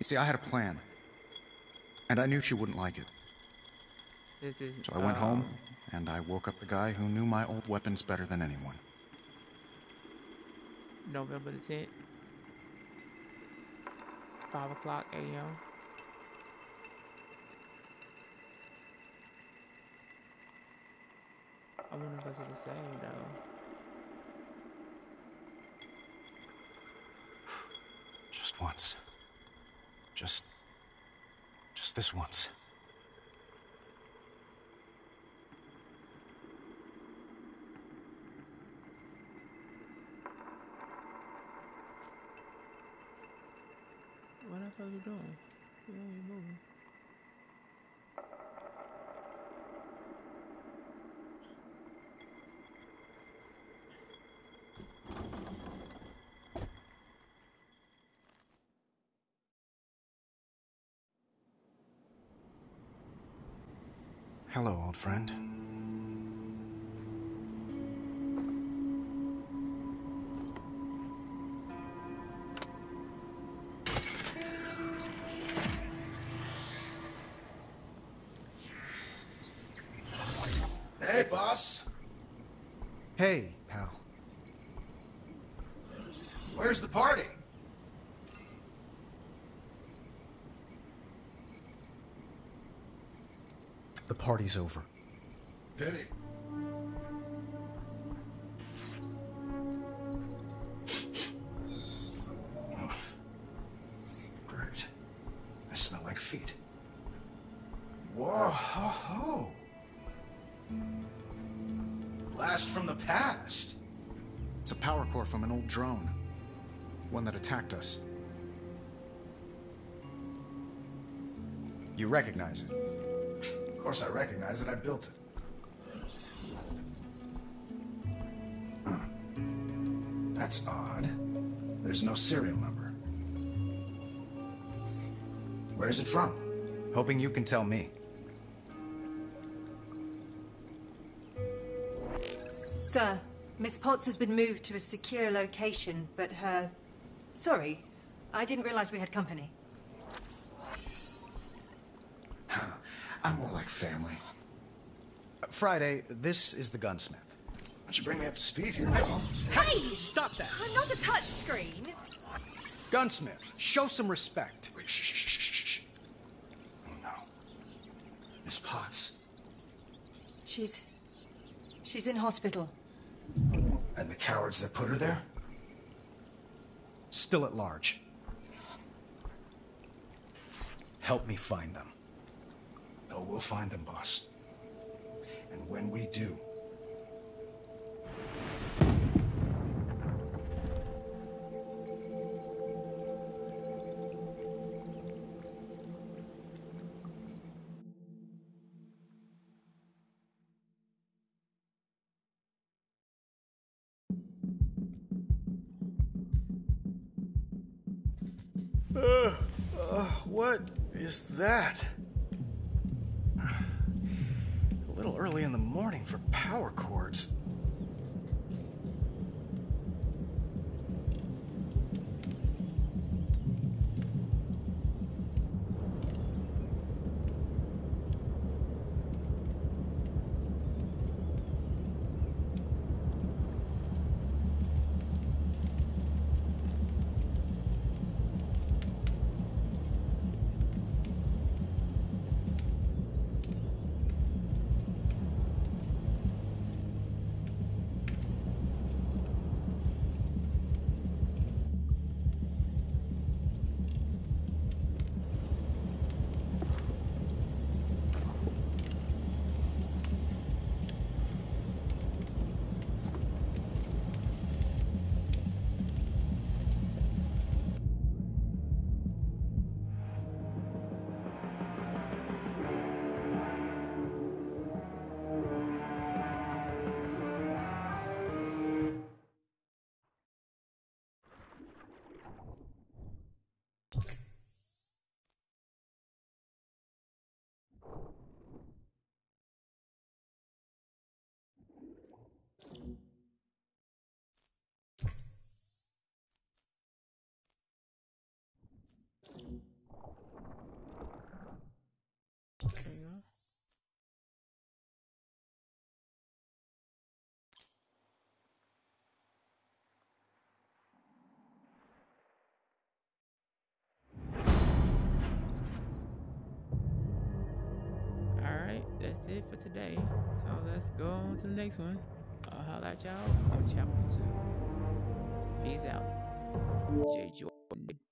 You see, I had a plan. And I knew she wouldn't like it. This is. So I went um, home, and I woke up the guy who knew my old weapons better than anyone. November the 10th. 5 o'clock a.m. I wonder if I should have saved though. Just once. Just. Just this once. What the fuck you doing? You moving. Hello, old friend. Hey, boss. Hey, pal. Where's the party? The party's over. Pity. Great. I smell like feet. Whoa, ho, ho. Blast from the past. It's a power core from an old drone. One that attacked us. You recognize it? Of course, I recognize it. I built it. Huh. That's odd. There's no serial number. Where's it from? Hoping you can tell me. Sir, Miss Potts has been moved to a secure location, but her. Sorry, I didn't realize we had company. I'm more like family. Friday, this is the gunsmith. Why don't you bring me up to speed here, pal? Hey! Stop that! I'm not a touchscreen! Gunsmith, show some respect. Wait, shh, shh, shh, shh, shh. Oh no. Miss Potts. She's. She's in hospital. And the cowards that put her there? Still at large. Help me find them. Oh, we'll find them, boss. And when we do, uh, uh, What is that? Little early in the morning for power cords. Today. So let's go on to the next one. I'll holler at y'all on chapter two. Peace out. J. Jordan.